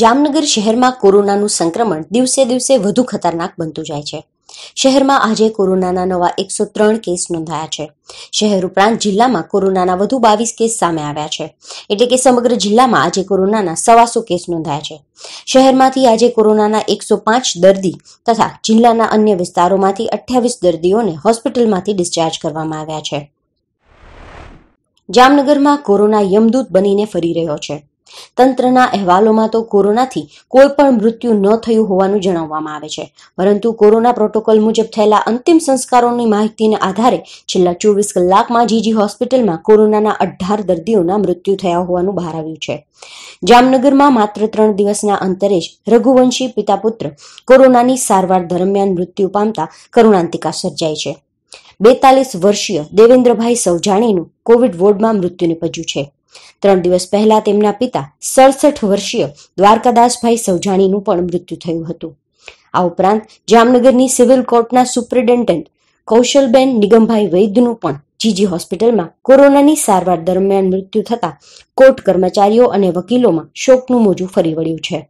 જામનગર શહેરમાં કોરોનાનું સંક્રમણ દિવસે દિવસે વધુ ખતરનાક બનતું જાય છે. શહેરમાં આજે કોરોનાના નવા એકસો ત્રણ કેસ નોંધાયા છે. શહેર ઉપરાંત જિલ્લામાં કોરોનાના વધુ બાવીસ કેસ સામે આવ્યા છે. એટલે કે સમગ્ર જિલ્લામાં આજે કોરોનાના સવાસો કેસ નોંધાયા છે. શહેરમાંથી આજે કોરોનાના એકસો પાંચ દર્દી તથા જિલ્લાના અન્ય વિસ્તારોમાંથી અઠ્યાવીસ દર્દીઓને હોસ્પિટલમાંથી ડિસ્ચાર્જ કરવામાં આવ્યા છે. જામનગરમાં કોરોના યમદૂત બનીને ફરી રહ્યો છે. તંત્રના અહેવાલોમાં તો કોરોનાથી કોઈ પણ મૃત્યુ ન થયું હોવાનું જણાવવામાં આવે છે. પરંતુ કોરોના પ્રોટોકોલ મુજબ થયેલા અંતિમ સંસ્કારોની માહિતીના આધારે છેલ્લા ચોવીસ કલાકમાં જીજી હોસ્પિટલમાં કોરોનાના અઢાર દર્દીઓના મૃત્યુ થયા હોવાનું બહાર આવ્યું છે. જામનગરમાં માત્ર ત્રણ દિવસના અંતરે જ રઘુવંશી પિતા પુત્ર કોરોનાની સારવાર દરમિયાન મૃત્યુ પામતા કરુણાંતિકા સર્જાઈ છે. બેતાલીસ વર્ષીય દેવેન્દ્રભાઈ સૌજાણીનું કોવિડ વોર્ડમાં મૃત્યુ નિપજ્યું છે. ત્રણ દિવસ પહેલા તેમના પિતા સડસઠ વર્ષીય દ્વારકાદાસભાઈ સૌજાણીનું પણ મૃત્યુ થયું હતું. આ ઉપરાંત જામનગરની સિવિલ કોર્ટના સુપ્રિન્ટેન્ડન્ટ કૌશલબેન નિગમભાઈ વૈદ્યનું પણ જીજી હોસ્પિટલમાં કોરોનાની સારવાર દરમિયાન મૃત્યુ થતા કોર્ટ કર્મચારીઓ અને વકીલોમાં શોકનું મોજું ફરી વળ્યું છે.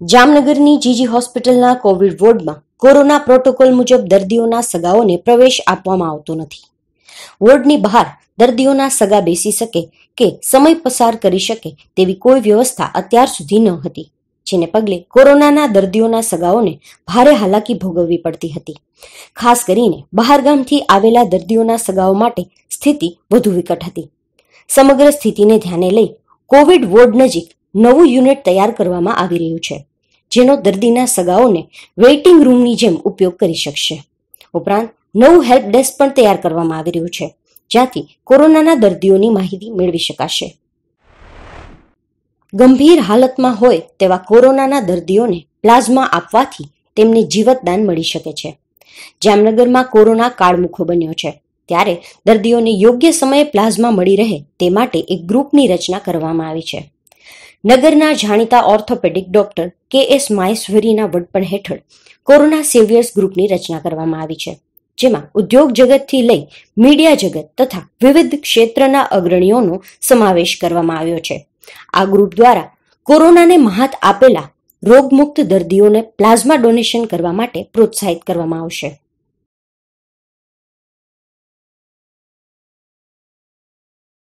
જામનગરની જીજી હોસ્પિટલના કોવિડ વોર્ડમાં કોરોના પ્રોટોકોલ મુજબ દર્દીઓના સગાઓને પ્રવેશ આપવામાં આવતો નથી. વોર્ડની બહાર દર્દીઓના સગા બેસી શકે કે સમય પસાર કરી શકે તેવી કોઈ વ્યવસ્થા અત્યાર સુધી ન હતી, જેને પગલે કોરોનાના દર્દીઓના સગાઓને ભારે હાલાકી ભોગવવી પડતી હતી. ખાસ કરીને બહારગામથી આવેલા દર્દીઓના સગાઓ માટે સ્થિતિ વધુ વિકટ હતી. સમગ્ર સ્થિતિને ધ્યાને લઈ કોવિડ વોર્ડ નજીક નવું યુનિટ તૈયાર કરવામાં આવી રહ્યું છે, જેનો દર્દીના સગાઓને વેઇટિંગ રૂમની જેમ ઉપયોગ કરી શકશે. ઉપરાંત નવું હેલ્પ ડેસ્ક પણ તૈયાર કરવામાં આવી રહ્યું છે. જ્યાંથી કોરોનાના દર્દીઓની માહિતી મેળવી શકાશે. ગંભીર હાલતમાં હોય તેવા કોરોનાના દર્દીઓને પ્લાઝમા આપવાથી તેમને જીવતદાન મળી શકે છે. જામનગરમાં કોરોના કાળમુખો બન્યો છે. ત્યારે દર્દીઓને યોગ્ય સમયે પ્લાઝમા મળી રહે તે માટે એક ગ્રુપની રચના કરવામાં આવી છે. નગરના જાણીતા ઓર્થોપેડિક ડોક્ટર કે એસ માહેશ્વરીના વડપણ હેઠળ કોરોના સેવિયર્સ ગ્રુપની રચના કરવામાં આવી છે. જેમાં ઉદ્યોગ જગતથી લઈ મીડિયા જગત તથા વિવિધ ક્ષેત્રના અગ્રણીઓનો સમાવેશ કરવામાં આવ્યો છે. આ ગ્રુપ દ્વારા કોરોનાને મહાત આપેલા રોગમુક્ત દર્દીઓને પ્લાઝમા ડોનેશન કરવા માટે પ્રોત્સાહિત કરવામાં આવશે.